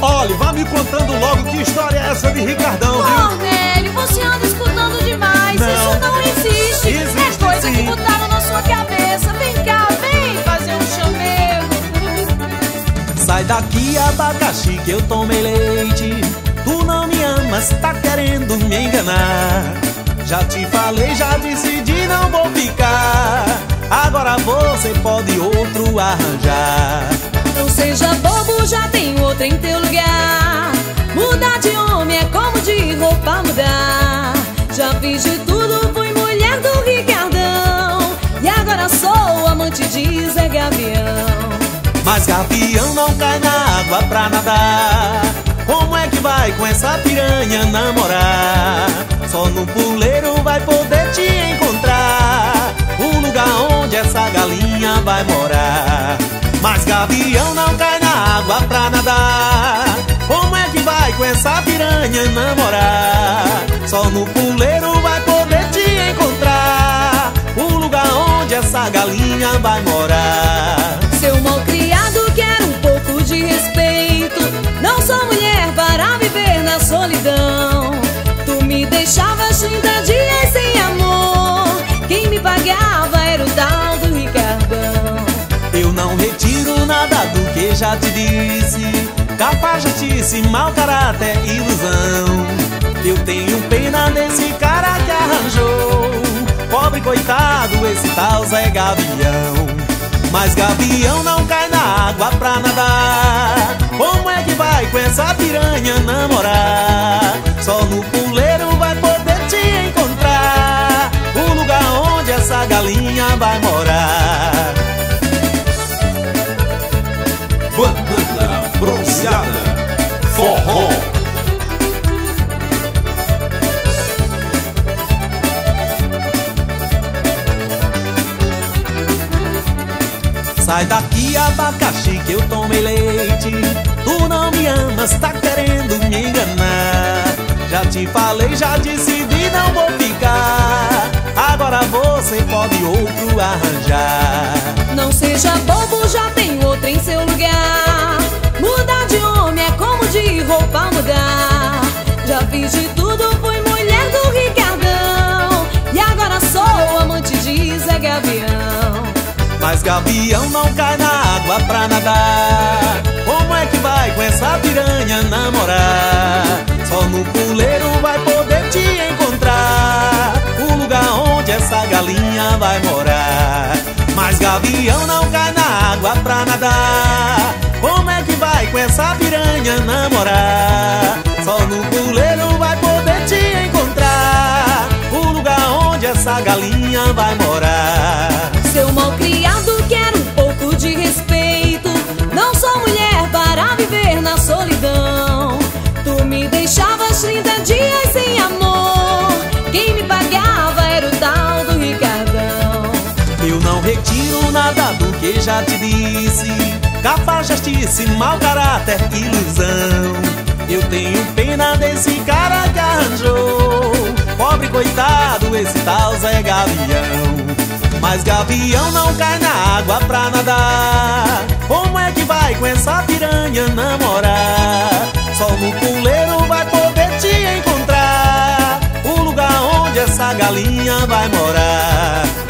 Olhe, vá me contando logo que história é essa de Ricardão, viu? Cornélio, você anda escutando demais. Não. Isso não existe. Existe, é coisa sim. que botaram na sua cabeça. Vem cá, vem fazer um chamego. Sai daqui, abacaxi, que eu tomei leite. Tu não me amas, tá querendo me enganar. Já te falei, já decidi, não vou ficar. Agora você pode outro arranjar. Seja bobo, já tem outro em teu lugar. Mudar de homem é como de roupa mudar. Já fiz de tudo, fui mulher do Ricardão. E agora sou amante de Zé Gavião. Mas gavião não cai na água pra nadar. Como é que vai com essa piranha namorar? Só no puleiro vai poder te encontrar. O lugar onde essa galinha vai morar. Mas gavião não cai na água pra nadar. Como é que vai com essa piranha namorar? Só no puleiro vai poder te encontrar. O lugar onde essa galinha vai morar. Seu malcriado quer um pouco de respeito. Não sou mulher para viver na solidão. Retiro nada do que já te disse. Cafajatice, mau caráter, ilusão. Eu tenho pena desse cara que arranjou. Pobre coitado, esse tal Zé Gavião. Mas Gavião não cai na água pra nadar. Como é que vai com essa piranha namorar? Só no puleiro vai poder te encontrar. O lugar onde essa galinha vai morar bronzeada. Forró. Sai daqui, abacaxi, que eu tomei leite. Tu não me amas, tá querendo me enganar. Já te falei, já decidi, não vou ficar. Agora você pode outro arranjar. Não seja bobo, já tem outro em seu lugar. De homem é como de roupa mudar. Já fiz de tudo, fui mulher do Ricardão. E agora sou amante de Zé Gavião. Mas gavião não cai na água pra nadar. Como é que vai com essa piranha namorar? Só no puleiro vai poder te encontrar. O lugar onde essa galinha vai morar. Mas gavião não cai na água pra nadar. Vai com essa piranha namorar? Só no puleiro vai poder te encontrar. O lugar onde essa galinha vai morar. Seu malcriado quer um pouco de respeito. Não sou mulher para viver na solidão. Tu me deixavas 30 dias sem amor. Quem me pagava era o tal do Ricardão. Eu não retiro nada do que já te Cafajastice, mau caráter, ilusão. Eu tenho pena desse cara que arranjou. Pobre coitado, esse tal Zé Gavião. Mas Gavião não cai na água pra nadar. Como é que vai com essa piranha namorar? Só no puleiro vai poder te encontrar. O lugar onde essa galinha vai morar